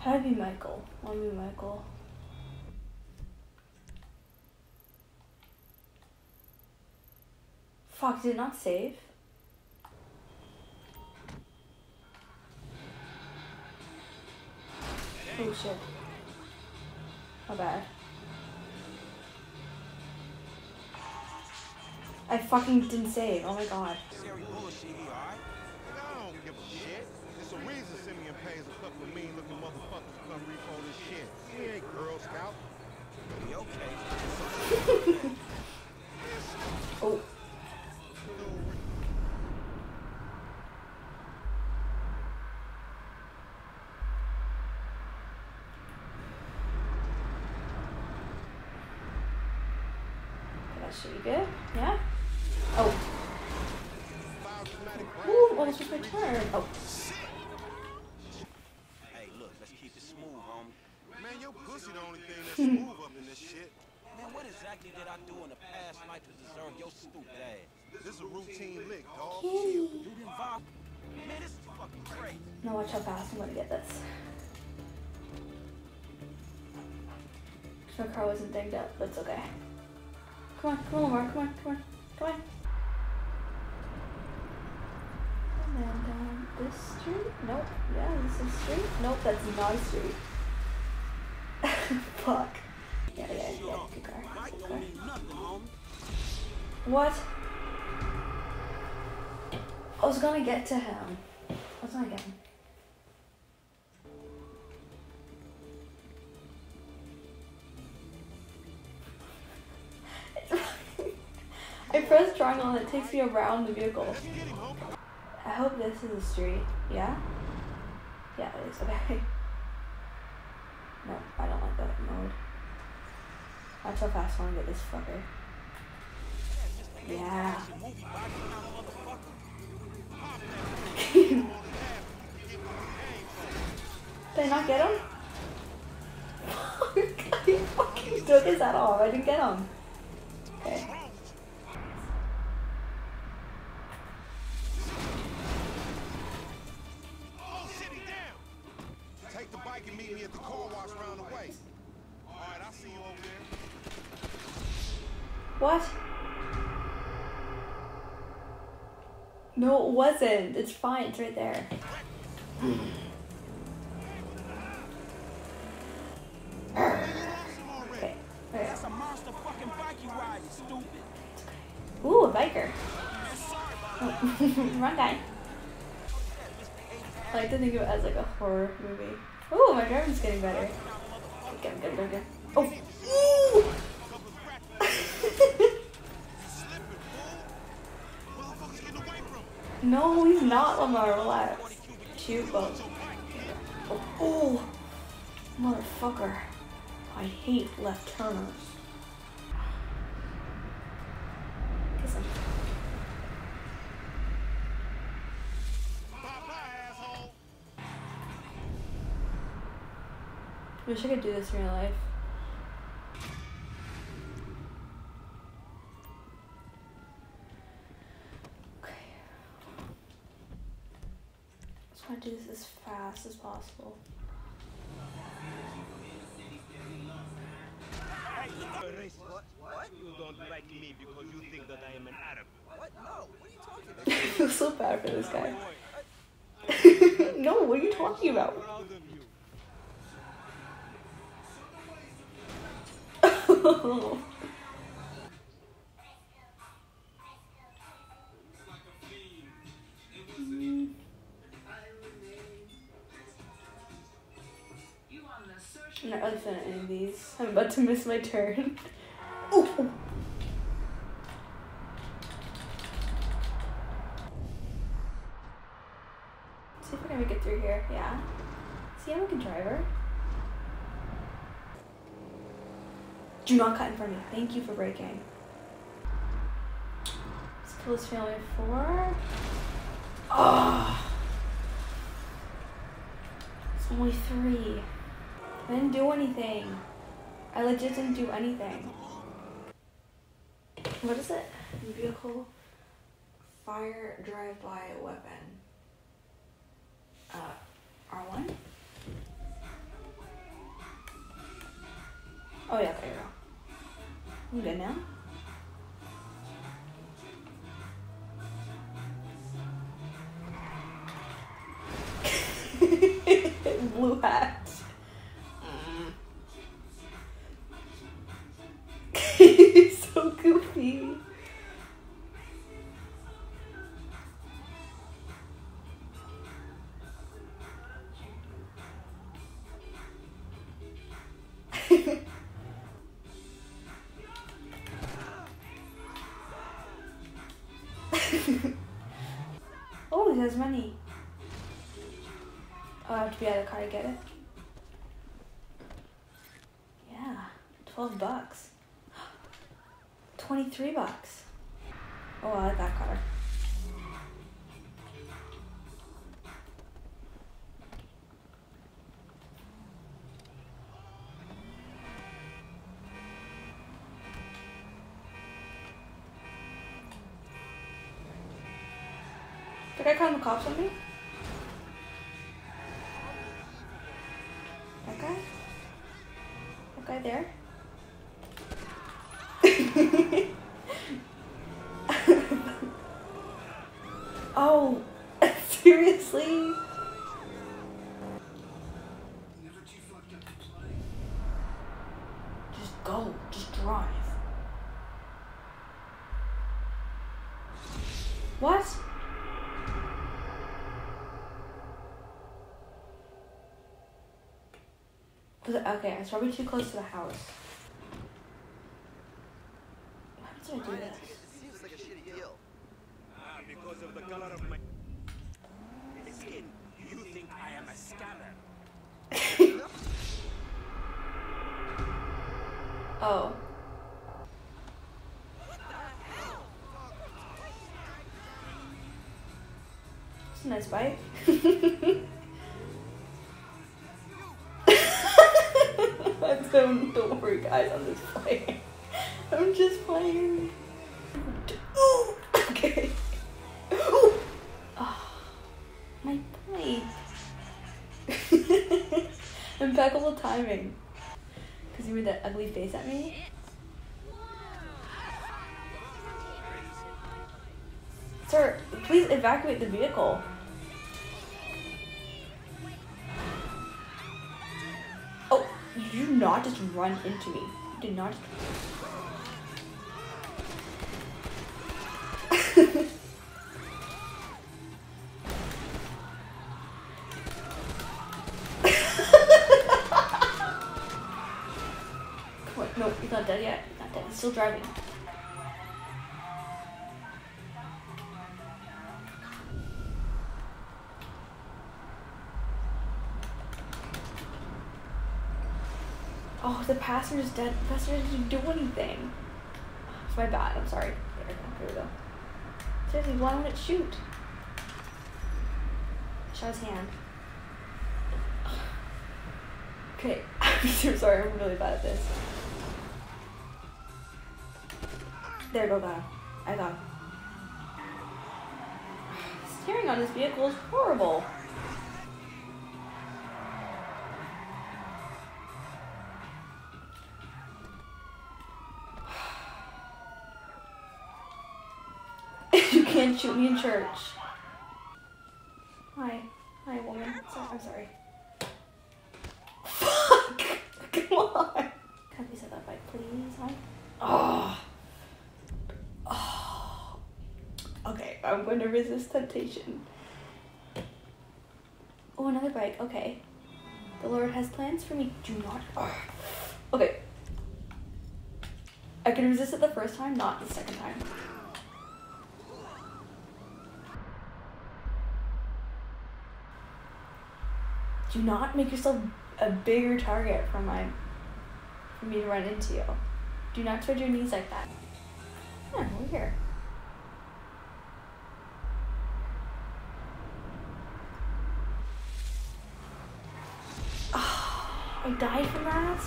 How do I be Michael? I want to be Michael. Fuck, did it not save? Oh shit. My bad. I fucking didn't save. Oh my god. Pays a couple of mean looking motherfuckers to come repo this shit. We ain't Girl Scout. Oh. You okay? Oh. That should be good. Yeah? Oh. Ooh, almost was oh, my turn. Oh. Hey, look, let's keep it smooth, homie. Man, your pussy the only thing that's smooth up in this shit. Man, what exactly did I do in the past life to deserve your stupid ass? This is a routine lick, dog. Kitty. You didn't vibe? Man, this is fucking crazy. Now watch how fast I'm gonna get this. My car wasn't dinged up, but it's okay. Come on, come on, Mark, come on, come on, come on. And then down this street? Nope. Yeah, this is street? Nope, that's not a street. Fuck. Yeah, yeah, yeah, good car. Good car. What? I was gonna get to him. I was gonna get him. I press triangle and it takes me around the vehicle. I hope this is a street. Yeah? Yeah, it is. Okay. No, I don't like that mode. Watch how fast I want to get this fucker. Yeah. Did I not get him? he fucking took his hat all. I didn't get him. No, it wasn't. It's fine. It's right there. Okay. That's a. Ooh, a biker. Oh. Wrong guy. Oh, I like to think of it as like a horror movie. Ooh, my driving's getting better. Get him, get him, get him, get him. Oh. Ooh. Motherfuckers getting away from him. No, he's not Lamar. Relax. Cute, but. Oh, oh. Motherfucker. I hate left turners. Kiss him. Asshole. Wish I could do this in real life. Okay. Just want to do this as fast as possible. What? What? You don't like me because you think that I am an Arab. What? No. What are you talking about? I feel so bad for this guy. no, what are you talking about? Proud I'm not really feeling any of these. I'm about to miss my turn. oh, oh. See if I can make it through here. Yeah. See, I'm a good driver. Do not cut in front of me. Thank you for braking. Let's kill this family four. Oh. It's only three. I didn't do anything. I legit didn't do anything. What is it? Vehicle fire drive-by weapon. Uh, R1? Oh yeah, there you go. I'm good now. Goofy. oh, he has money. Oh, I have to be at the car to get it. Yeah, twelve bucks. Twenty-three bucks. Oh, I like that car. Did I call the cops on me? That guy? That guy there? Go, just drive. What? Was it- Okay, it's probably too close to the house. Why did I do this? Seems like a shitty deal. Ah, because of the color of my skin, you think I am a scammer. Oh. It's a nice bike. don't, don't worry, guys. I'm just playing. I'm just playing. Okay. Oh, my. Impeccable timing. Made that ugly face at me. Sir, please evacuate the vehicle. Oh, you did not just run into me. You did not. No, he's not dead yet. Not dead. He's still driving. Oh, the passenger's dead. The passenger didn't do anything. It's my bad. I'm sorry. There. Here we go. Seriously, why won't it shoot? Shot his hand. Okay, I'm so sorry. I'm really bad at this. There go, got. I got him. Steering on this vehicle is horrible. you can't shoot me in church. Hi. Hi, woman. So, I'm sorry. Fuck! Come on! Can we set that bike, please? Hi. Oh. Okay, I'm going to resist temptation. Oh, another bike. Okay. The Lord has plans for me. Do not. Okay. I can resist it the first time, not the second time. Do not make yourself a bigger target for my for me to run into you. Do not spread your knees like that. Yeah, we're here. I died from that.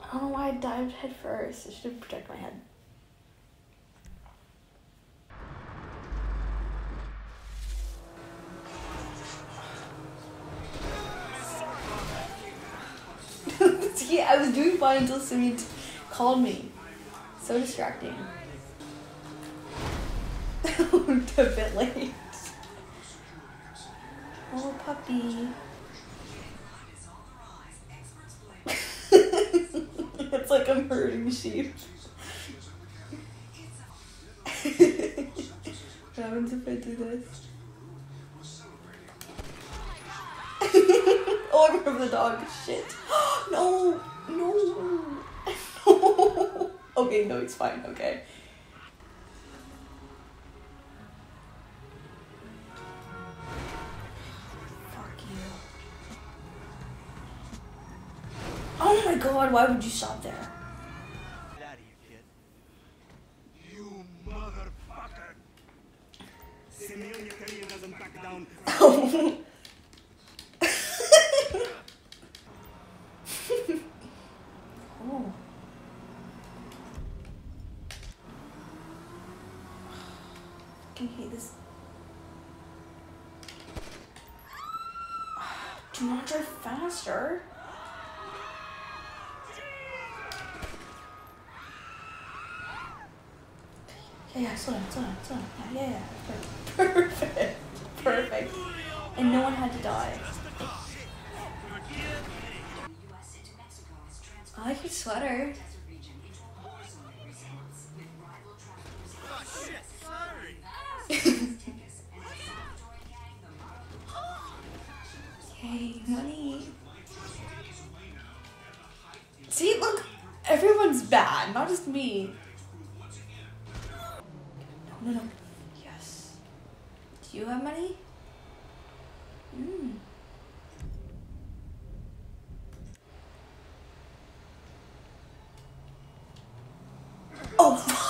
I don't know why I dived head first. I should have protected my head. See, I was doing fine until Simi called me. So distracting. a bit late. Oh, puppy. Like I'm herding sheep. what happens if I do this? oh, I remember the dog. Shit. no, no, no. okay, no, it's fine. Okay. God, why would you stop there? Get out of here, kid. You motherfucker! Simeon Yetarian doesn't back down. oh. Fucking hate this. Do not drive faster. Yeah, yeah, slow down, slow down, slow down. Yeah, yeah, yeah. Perfect. Perfect. And no one had to die. I like your sweater. Yay, money. See, look, everyone's bad, not just me. No, no. Yes. Do you have money? Mm. Oh.